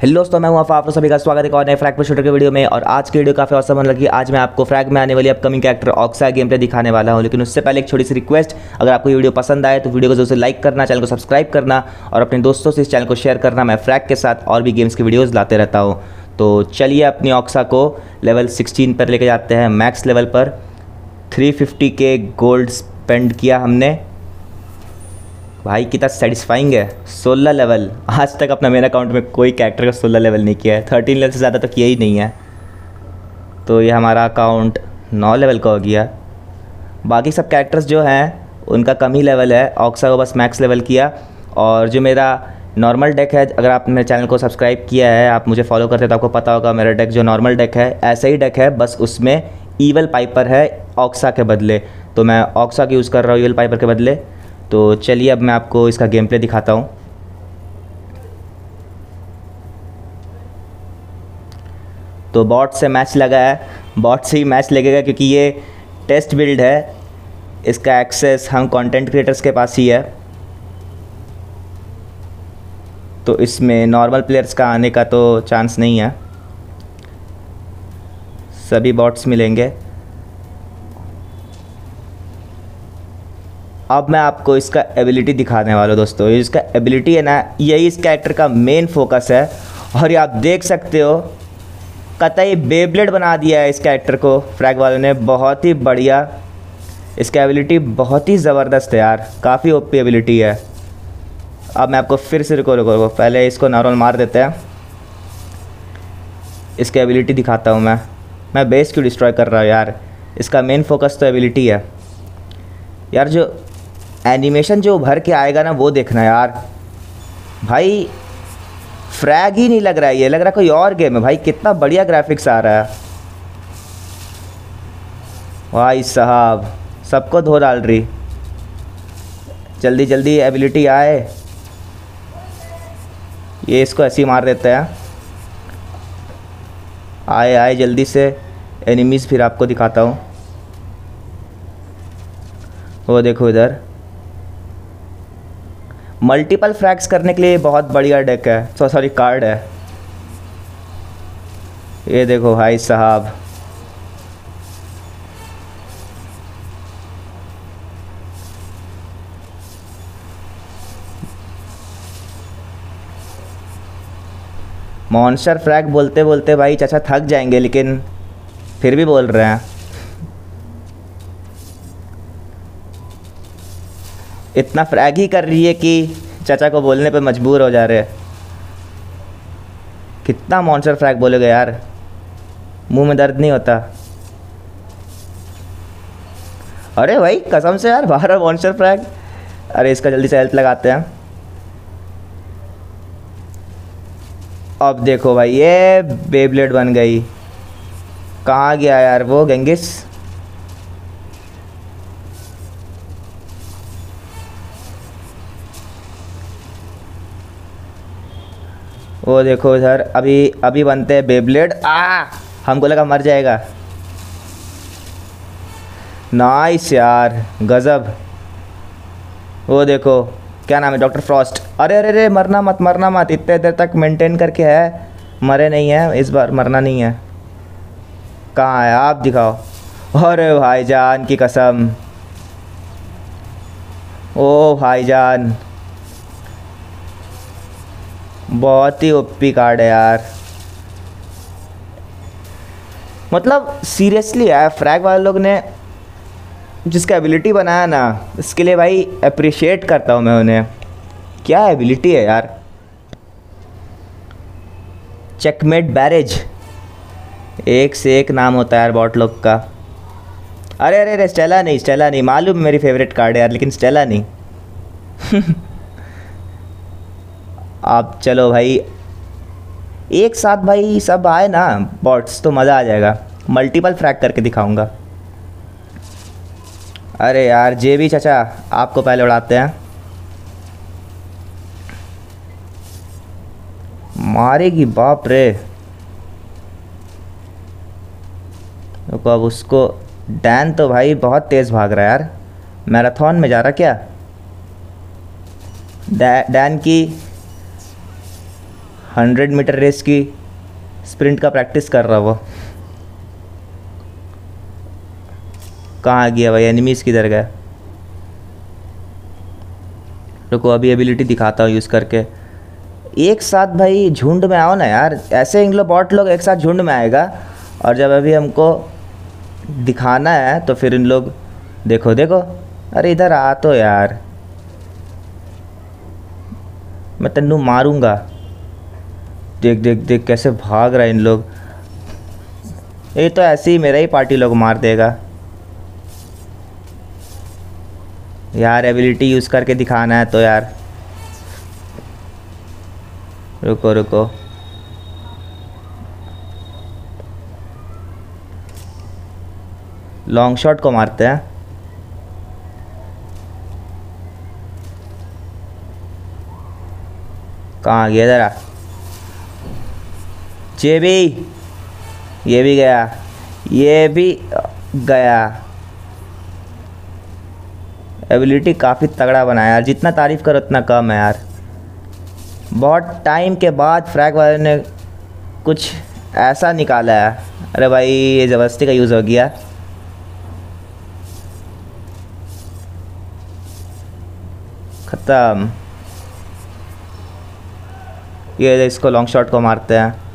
Hello दोस्तों, मैं हूँ आप सभी का स्वागत है और नए फ्रैग पर शूटर के वीडियो में। और आज की वीडियो काफ़ी औसम होने लगी आज मैं आपको फ्रैग में आने वाली अपकमिंग कैरेक्टर ऑक्सा गेम प्ले दिखाने वाला हूँ। लेकिन उससे पहले एक छोटी सी रिक्वेस्ट अगर आपको ये वीडियो पसंद आए तो वीडियो को ज़रूर लाइक करना, चैनल को सब्सक्राइब करना, और अपने दोस्तों से इस चैनल को शेयर करना। मैं फ्रैग के साथ और भी गेम्स की वीडियोज़ लाते रहता हूँ। तो चलिए अपनी ऑक्सा को लेवल सिक्सटीन पर लेके जाते हैं। मैक्स लेवल पर थ्री के गोल्ड स्पेंड किया हमने। भाई, कितना सेटिस्फाइंग है। सोलह लेवल आज तक अपना मेरे अकाउंट में कोई कैरेक्टर का सोलह लेवल नहीं किया है। थर्टीन लेवल से ज़्यादा तो किया ही नहीं है। तो ये हमारा अकाउंट नौ लेवल का हो गया। बाकी सब कैरेक्टर्स जो हैं, उनका कम ही लेवल है। ऑक्सा को बस मैक्स लेवल किया। और जो मेरा नॉर्मल डेक है, अगर आप मेरे चैनल को सब्सक्राइब किया है, आप मुझे फॉलो करते हैं तो आपको पता होगा मेरा डेक जो नॉर्मल डेक है, ऐसा ही डेक है, बस उसमें ईवल पाइपर है ऑक्सा के बदले। तो मैं ऑक्सा की यूज़ कर रहा हूँ ईवल पाइपर के बदले। तो चलिए अब मैं आपको इसका गेम प्ले दिखाता हूँ। तो बॉट से मैच लगा है। बॉट से ही मैच लगेगा क्योंकि ये टेस्ट बिल्ड है। इसका एक्सेस हम कंटेंट क्रिएटर्स के पास ही है। तो इसमें नॉर्मल प्लेयर्स का आने का तो चांस नहीं है। सभी बॉट्स मिलेंगे। अब मैं आपको इसका एबिलिटी दिखाने वाला हूँ दोस्तों। इसका एबिलिटी है ना, यही इस कैरेक्टर का मेन फोकस है। और ये आप देख सकते हो, कतई बेबलेट बना दिया है इस कैरेक्टर को। फ्रैग वालों ने बहुत ही बढ़िया, इसका एबिलिटी बहुत ही ज़बरदस्त है यार। काफ़ी ओपी एबिलिटी है। अब मैं आपको फिर से रुको रुको रुको पहले इसको नॉर्मल मार देते हैं। इसकी एबिलिटी दिखाता हूँ मैं। मैं बेस क्यों डिस्ट्रॉय कर रहा हूँ यार? इसका मेन फोकस तो एबिलिटी है। यार जो एनिमेशन जो उभर के आएगा ना, वो देखना यार। भाई, फ्रैग ही नहीं लग रहा है ये, लग रहा कोई और गेम है। भाई, कितना बढ़िया ग्राफिक्स आ रहा है। भाई साहब, सबको धो डाल रही। जल्दी जल्दी एबिलिटी आए। ये इसको ऐसे ही मार देते हैं। आए आए, जल्दी से। एनिमीज़ फिर आपको दिखाता हूँ। वो देखो इधर। मल्टीपल फ्रैक्स करने के लिए बहुत बढ़िया डेक है। सॉरी कार्ड है। ये देखो भाई साहब। मॉन्स्टर फ्रैग बोलते बोलते भाई चाचा थक जाएँगे, लेकिन फिर भी बोल रहे हैं। इतना फ्रैग ही कर रही है कि चाचा को बोलने पे मजबूर हो जा रहे हैं। कितना मॉन्सर फ्रैग बोलेगा यार? मुँह में दर्द नहीं होता। अरे भाई, कसम से यार बाहर मॉन्स्टर फ्रैग। अरे, इसका जल्दी से हेल्थ लगाते हैं। अब देखो भाई, ये बेबलेट बन गई। कहाँ गया यार वो गेंगिस वो देखो सर, अभी अभी बनते हैं बेबलेट आ, हमको लगा मर जाएगा। नाइस यार, गज़ब। वो देखो, क्या नाम है डॉक्टर फ्रॉस्ट अरे अरे अरे, मरना मत मरना मत, इतने देर तक मेंटेन करके है। मरे नहीं है, इस बार मरना नहीं है। कहाँ है, आप दिखाओ। अरे भाईजान की कसम। ओ भाईजान। बहुत ही ओपी कार्ड है यार। मतलब सीरियसली यार फ्रैग वाले लोग ने जिसका एबिलिटी बनाया ना, इसके लिए भाई अप्रिशिएट करता हूँ मैं उन्हें। क्या एबिलिटी है यार। चेकमेट बैरेज एक से एक नाम होता है यार बॉट लोग का। अरे अरे अरे स्टेला नहीं स्टेला नहीं। मालूम मेरी फेवरेट कार्ड है यार, लेकिन स्टेला नहीं। आप चलो भाई। एक साथ भाई सब आए ना बॉट्स तो मज़ा आ जाएगा। मल्टीपल फ्रैक करके दिखाऊँगा। अरे यार, जे भी चाचा, आपको पहले उड़ाते हैं। मारेगी, बाप रे। तो अब उसको डैन तो भाई बहुत तेज़ भाग रहा है यार। मैराथन में जा रहा क्या? डैन की हंड्रेड मीटर रेस की स्प्रिंट का प्रैक्टिस कर रहा वो। कहाँ आ गया भाई? एनिमीज़ किधर गए? रुको, अभी एबिलिटी दिखाता हूँ यूज़ करके। एक साथ भाई झुंड में आओ ना यार। ऐसे इन लोग बॉट लोग एक साथ झुंड में आएगा। और जब अभी हमको दिखाना है तो फिर इन लोग, देखो देखो। अरे इधर आ तो यार। मैं तन्नू मारूँगा। देख देख देख कैसे भाग रहा है इन लोग। ये तो ऐसे ही मेरा ही पार्टी लोग मार देगा। यार एबिलिटी यूज़ करके दिखाना है तो यार। रुको रुको। लॉन्ग शॉट को मारते हैं। कहाँ गया ज़रा? भी, ये भी गया, ये भी गया। एबिलिटी काफ़ी तगड़ा बनाया यार, जितना तारीफ़ करो उतना कम है यार। बहुत टाइम के बाद फ्रैग वाले ने कुछ ऐसा निकाला है। अरे भाई, ये ज़बरदस्ती का यूज़ हो गया। ख़त्म। ये इसको लॉन्ग शॉट को मारते हैं।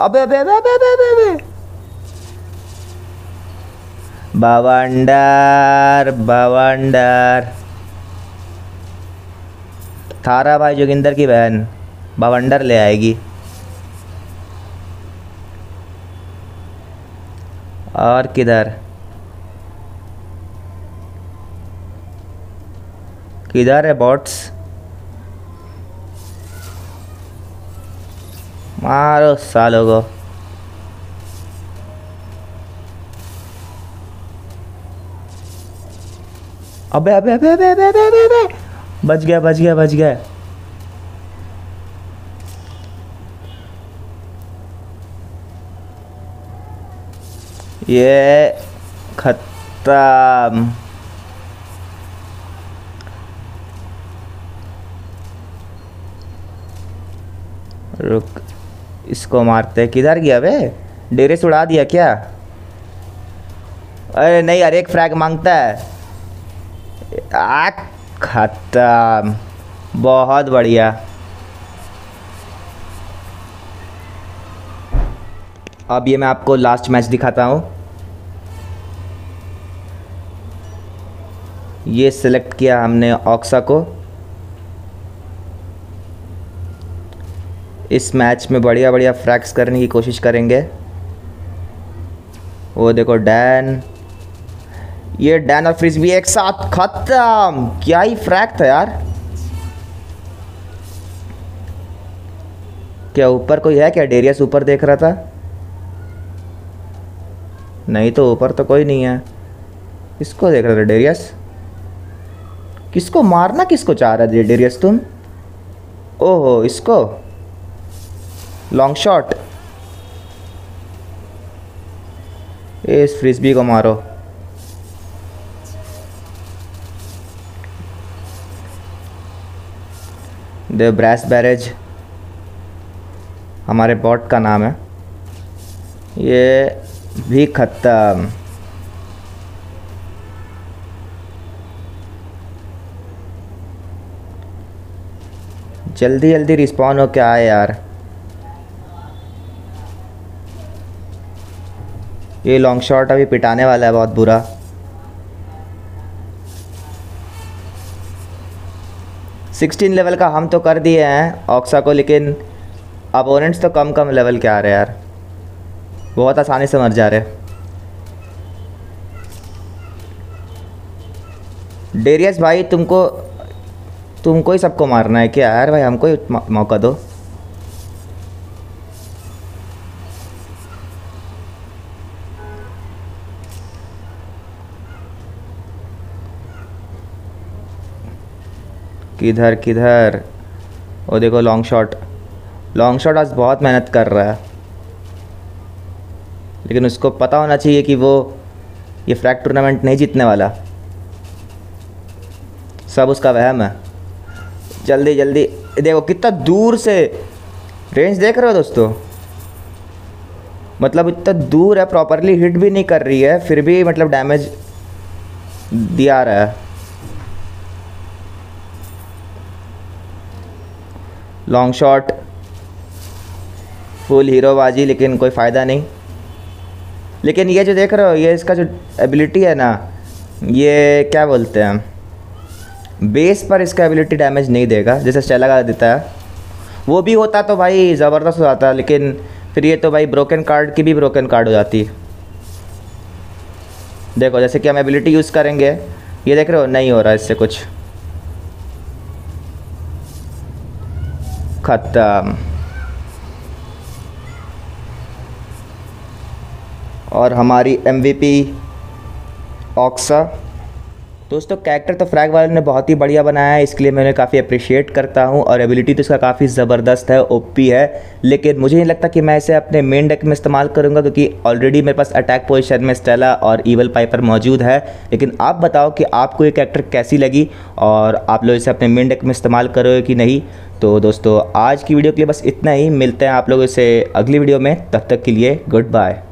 अबे अबे अबे अबे अबे अबे अबे। बवंडर बवंडर थारा भाई जोगिंदर की बहन बवंडर ले आएगी। और किधर? किधर है बॉट्स मारो सालों को। अबे अबे अबे अबे अबे अबे अबे अबे। बच गया बच गया बच गया। ये खत्म। रुक। इसको मारते किधर गया बे डेरे से उड़ा दिया क्या? अरे नहीं यार, एक फ्रैग माँगता है। आ खत्म। बहुत बढ़िया। अब ये मैं आपको लास्ट मैच दिखाता हूँ। ये सिलेक्ट किया हमने ऑक्सा को। इस मैच में बढ़िया बढ़िया फ्रैक्स करने की कोशिश करेंगे। वो देखो डैन। ये डैन और फ्रिज भी एक साथ खत्म। क्या ही फ्रैक था यार। क्या ऊपर कोई है क्या? डेरियस ऊपर देख रहा था। नहीं तो ऊपर तो कोई नहीं है। किसको देख रहा था डेरियस? किसको मारना किसको चाह रहा है? डेरियस तुम? ओहो, इसको? लॉन्ग शॉट इस फ्रिस्बी को मारो। द ब्रैस बैरेज हमारे बॉट का नाम है। ये भी ख़त्म। जल्दी जल्दी रिस्पॉन्ड हो क्या आए यार। ये लॉन्ग शॉट अभी पिटाने वाला है, बहुत बुरा। सिक्सटीन लेवल का हम तो कर दिए हैं ऑक्सा को, लेकिन अपोनेंट्स तो कम कम लेवल के आ रहे हैं यार। बहुत आसानी से मर जा रहे डेरियस भाई, तुमको तुमको ही सबको मारना है क्या यार? भाई, हमको ही मौका दो। किधर किधर? वो देखो लॉन्ग शॉट लॉन्ग शॉट आज बहुत मेहनत कर रहा है। लेकिन उसको पता होना चाहिए कि वो ये फ्रैग टूर्नामेंट नहीं जीतने वाला। सब उसका वहम है। जल्दी जल्दी। देखो, कितना दूर से रेंज देख रहे हो दोस्तों? मतलब इतना दूर है प्रॉपरली हिट भी नहीं कर रही है, फिर भी मतलब डैमेज दिया रहा है। लॉन्ग शॉट फुल हीरो बाजी लेकिन कोई फ़ायदा नहीं। लेकिन ये जो देख रहे हो, ये इसका जो एबिलिटी है ना, ये क्या बोलते हैं? बेस पर इसका एबिलिटी डैमेज नहीं देगा, जैसे स्टेला का देता है। वो भी होता तो भाई ज़बरदस्त हो जाता, लेकिन फिर ये तो भाई ब्रोकन कार्ड की भी ब्रोकन कार्ड हो जाती। देखो, जैसे कि हम एबिलिटी यूज़ करेंगे, ये देख रहे हो, नहीं हो रहा इससे कुछ। ख़त्म और हमारी एम वी पी ऑक्सा दोस्तों कैरेक्टर तो फ्रैग वाले ने बहुत ही बढ़िया बनाया है, इसके लिए मैं उन्हें काफ़ी अप्रिशिएट करता हूँ और एबिलिटी तो इसका काफ़ी ज़बरदस्त है ओपी है। लेकिन मुझे नहीं लगता कि मैं इसे अपने मेन डेक में इस्तेमाल करूँगा, क्योंकि ऑलरेडी मेरे पास अटैक पोजिशन में स्टेला और ईवल पाइपर मौजूद है। लेकिन आप बताओ कि आपको ये कैरेक्टर कैसी लगी और आप लोग इसे अपने मेन डेक में इस्तेमाल करोगे कि नहीं? तो दोस्तों, आज की वीडियो के लिए बस इतना ही। मिलते हैं आप लोग इसे अगली वीडियो में। तब तक के लिए गुड बाय